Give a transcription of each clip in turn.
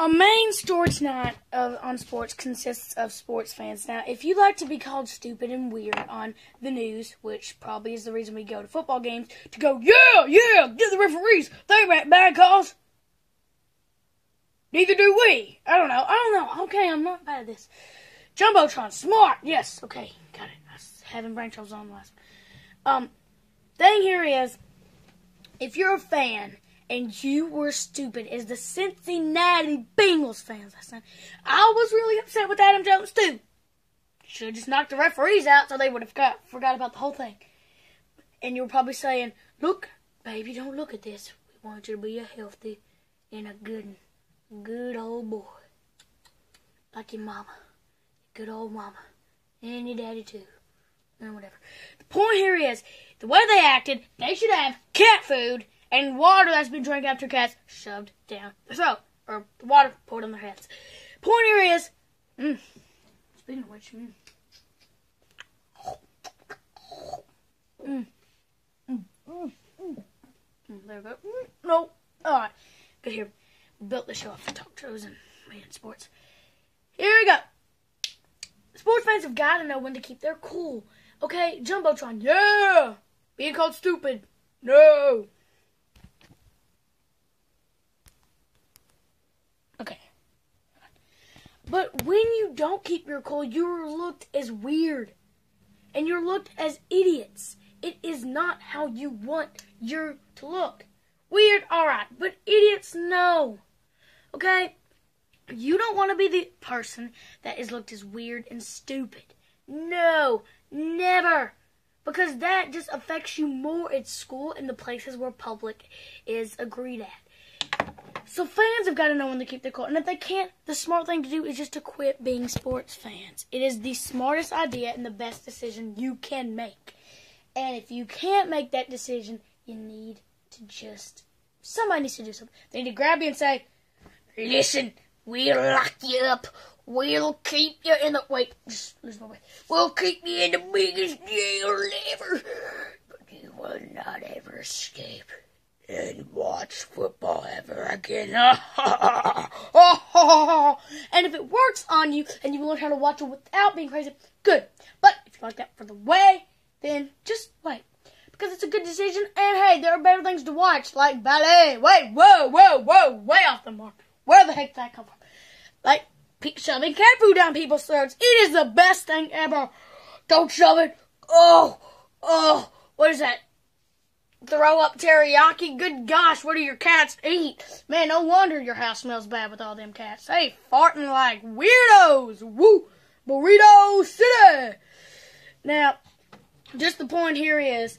A main story tonight of, on sports consists of sports fans. Now, if you like to be called stupid and weird on the news, which probably is the reason we go to football games, to go, yeah, yeah, get the referees, they make bad calls. Neither do we. I don't know. I don't know. Okay, I'm not bad at this. Jumbotron, smart. Yes, okay, got it. I was having brain troubles on the last. Um, thing here is, if you're a fan and you were stupid as the Cincinnati Bengals fans last night. I was really upset with Adam Jones too. Should have just knocked the referees out so they would have got, forgot about the whole thing. And you were probably saying, "Look, baby, don't look at this. We want you to be a healthy and a good, good old boy, like your mama, good old mama, and your daddy too, and whatever." The point here is the way they acted. They should have cat food and water that's been drank after cats shoved down their throat, or water poured on their heads. Point here is, mm, speaking of which, mm, mm, mm, mm, mm, there we go. Mm, no, all right, good here. We built the show off the talk shows and man sports. Here we go. Sports fans have got to know when to keep their cool. Okay, Jumbotron, yeah. Being called stupid, no. Okay. But when you don't keep your cool, you're looked as weird. And you're looked as idiots. It is not how you want you to look. Weird, alright, but idiots, no. Okay? You don't want to be the person that is looked as weird and stupid. No, never. Because that just affects you more at school and the places where public is agreed at. So fans have got to know when to keep their cool. And if they can't, the smart thing to do is just to quit being sports fans. It is the smartest idea and the best decision you can make. And if you can't make that decision, you need to just somebody needs to do something. They need to grab you and say, "Listen, we'll lock you up. We'll keep you in the wait. Just lose my way. We'll keep you in the biggest jail ever, but you will not ever escape." And watch football ever again. Oh, and if it works on you and you learn how to watch it without being crazy, good. But if you like that for the way, then just wait. Because it's a good decision, and hey, there are better things to watch, like ballet. Wait, whoa, whoa, whoa, way off the mark. Where the heck did that come from? Like shoving cat food down people's throats. It is the best thing ever. Don't shove it. Oh, oh, what is that? Throw up teriyaki. Good gosh, what do your cats eat? Man, no wonder your house smells bad with all them cats. They farting like weirdos. Woo! Burrito City! Now, just the point here is,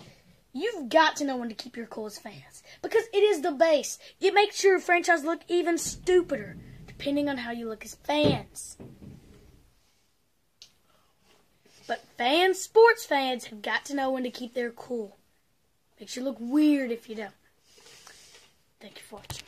you've got to know when to keep your cool as fans. Because it is the base. It makes your franchise look even stupider, depending on how you look as fans. But fans, sports fans, have got to know when to keep their cool. Makes you look weird if you don't. Thank you for watching.